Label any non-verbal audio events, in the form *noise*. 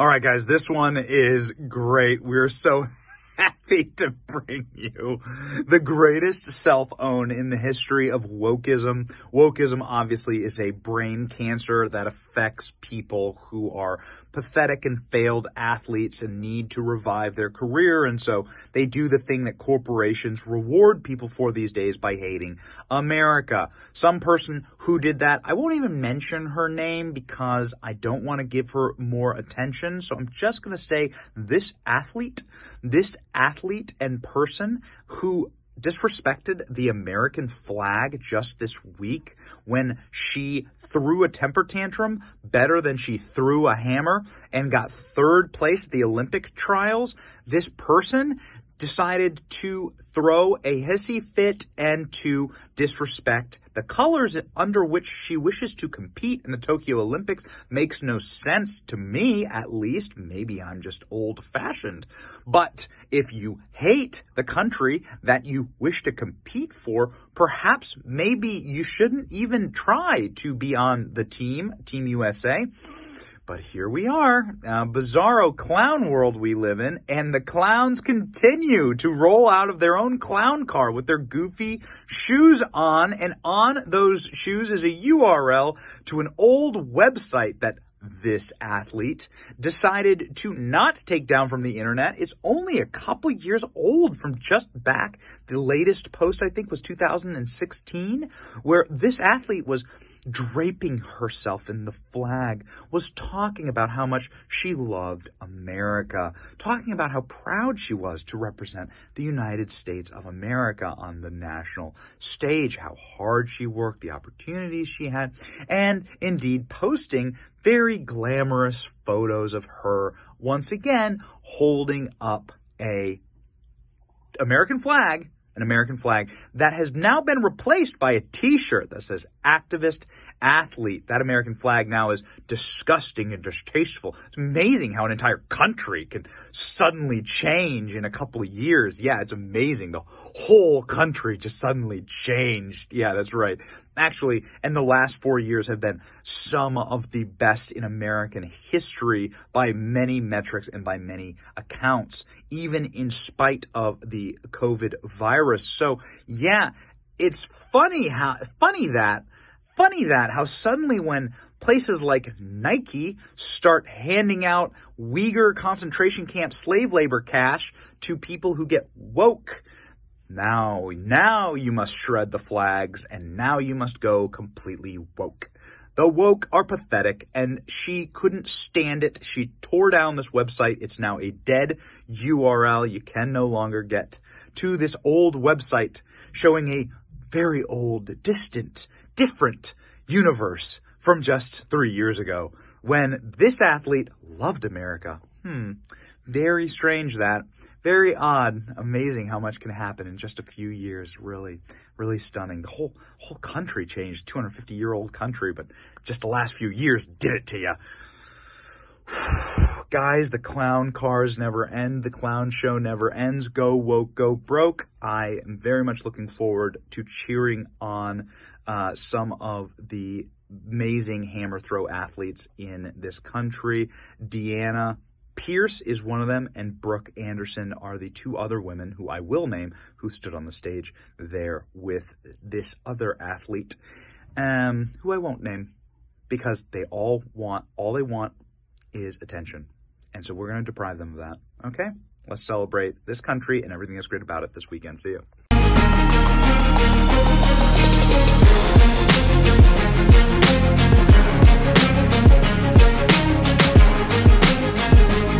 All right, guys, this one is great. We're so *laughs* to bring you the greatest self-own in the history of wokeism. Wokeism obviously is a brain cancer that affects people who are pathetic and failed athletes and need to revive their career. And so they do the thing that corporations reward people for these days by hating America. Some person who did that, I won't even mention her name because I don't want to give her more attention. So I'm just going to say this athlete, this athlete and person who disrespected the American flag just this week when she threw a temper tantrum better than she threw a hammer and got third place at the Olympic trials. This person decided to throw a hissy fit and to disrespect the colors under which she wishes to compete in the Tokyo Olympics makes no sense to me, at least. Maybe I'm just old fashioned. But if you hate the country that you wish to compete for, perhaps maybe you shouldn't even try to be on the team, Team USA. But here we are, a bizarro clown world we live in, and the clowns continue to roll out of their own clown car with their goofy shoes on, and on those shoes is a URL to an old website that this athlete decided to not take down from the internet. It's only a couple years old from just back. The latest post, I think, was 2016, where this athlete was draping herself in the flag, was talking about how much she loved America, talking about how proud she was to represent the United States of America on the national stage, how hard she worked, the opportunities she had, and indeed posting very glamorous photos of her once again holding up a American flag an American flag that has now been replaced by a t-shirt that says activist athlete. That American flag now is disgusting and distasteful. It's amazing how an entire country can suddenly change in a couple of years. Yeah, it's amazing. The whole country just suddenly changed. Yeah, that's right. Actually, and the last four years have been some of the best in American history by many metrics and by many accounts, even in spite of the COVID virus. So yeah, it's funny how, funny that, funny that how suddenly when places like Nike start handing out Uyghur concentration camp slave labor cash to people who get woke, now, now you must shred the flags and now you must go completely woke. The woke are pathetic and she couldn't stand it. She tore down this website. It's now a dead URL. You can no longer get to this old website showing a very old, distant, different universe from just three years ago when this athlete loved America. Hmm. Very strange that. Very odd. Amazing how much can happen in just a few years. Really, really stunning. The whole whole country changed. 250 year old country, but just the last few years did it to you. *sighs* Guys, the clown cars never end. The clown show never ends. Go woke, go broke. I am very much looking forward to cheering on uh, some of the amazing hammer throw athletes in this country. DeAnna Pierce is one of them, and Brooke Andersen are the two other women who I will name who stood on the stage there with this other athlete, um, who I won't name because they all want, all they want is attention. And so we're going to deprive them of that. Okay? Let's celebrate this country and everything that's great about it this weekend. See you.